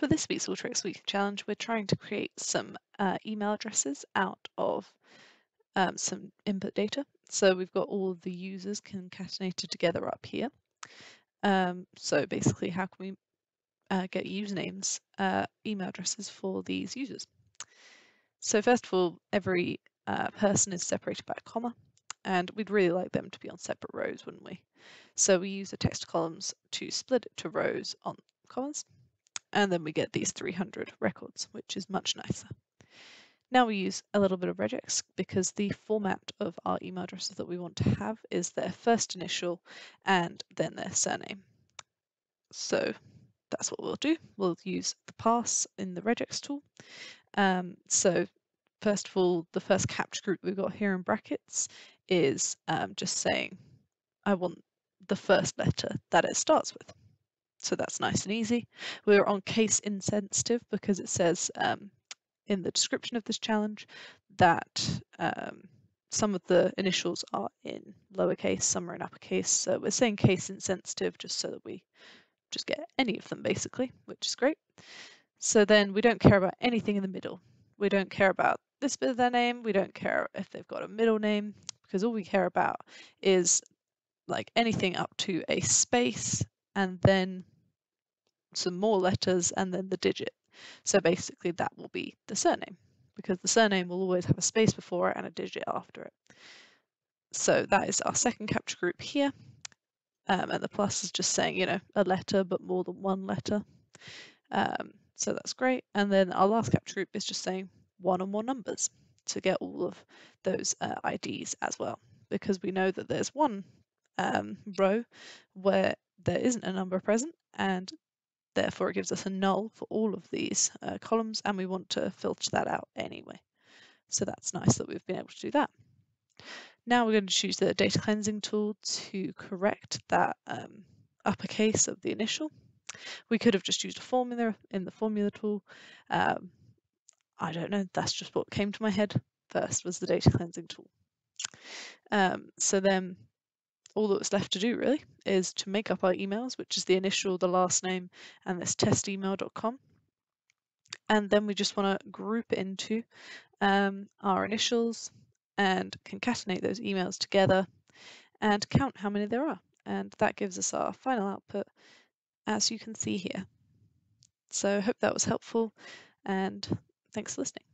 For this week's Alteryx Week Challenge, we're trying to create some uh, email addresses out of um, some input data. So we've got all the users concatenated together up here. Um, so basically, how can we uh, get usernames, uh, email addresses for these users? So first of all, every uh, person is separated by a comma, and we'd really like them to be on separate rows, wouldn't we? So we use the text columns to split it to rows on commas and then we get these 300 records, which is much nicer. Now we use a little bit of regex because the format of our email addresses that we want to have is their first initial and then their surname. So that's what we'll do. We'll use the parse in the regex tool. Um, so first of all, the first capture group we've got here in brackets is um, just saying I want the first letter that it starts with so that's nice and easy. We're on case insensitive because it says um, in the description of this challenge that um, some of the initials are in lowercase, some are in uppercase. So we're saying case insensitive just so that we just get any of them basically, which is great. So then we don't care about anything in the middle. We don't care about this bit of their name. We don't care if they've got a middle name because all we care about is like anything up to a space and then some more letters and then the digit. So basically that will be the surname because the surname will always have a space before it and a digit after it. So that is our second capture group here. Um, and the plus is just saying, you know, a letter, but more than one letter. Um, so that's great. And then our last capture group is just saying one or more numbers to get all of those uh, IDs as well, because we know that there's one um, row where there isn't a number present and Therefore, it gives us a null for all of these uh, columns, and we want to filter that out anyway. So that's nice that we've been able to do that. Now we're going to choose the data cleansing tool to correct that um, uppercase of the initial. We could have just used a formula in the formula tool. Um, I don't know, that's just what came to my head first was the data cleansing tool. Um, so then all that's left to do really is to make up our emails, which is the initial, the last name, and this testemail.com. And then we just want to group into um, our initials and concatenate those emails together and count how many there are. And that gives us our final output, as you can see here. So I hope that was helpful and thanks for listening.